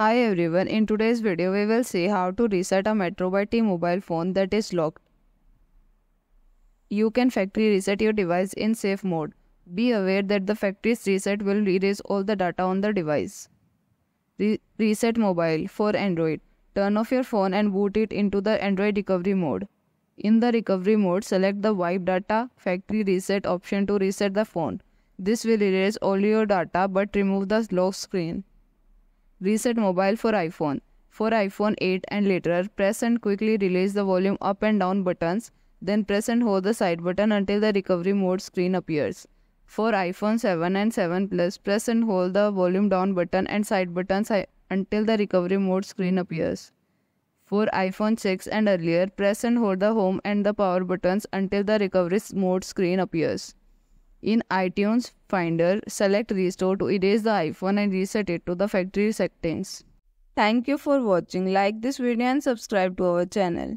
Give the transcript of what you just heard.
Hi everyone, in today's video we will see how to reset a Metro by T mobile phone that is locked. You can factory reset your device in safe mode. Be aware that the factory's reset will erase all the data on the device. Re reset mobile for Android. Turn off your phone and boot it into the Android recovery mode. In the recovery mode, select the wipe data factory reset option to reset the phone. This will erase all your data but remove the lock screen. Reset mobile for iPhone. For iPhone 8 and later, press and quickly release the volume up and down buttons, then press and hold the side button until the recovery mode screen appears. For iPhone 7 and 7 Plus, press and hold the volume down button and side buttons until the recovery mode screen appears. For iPhone 6 and earlier, press and hold the home and the power buttons until the recovery mode screen appears. In iTunes Finder, select Restore to erase the iPhone and reset it to the factory settings. Thank you for watching. Like this video and subscribe to our channel.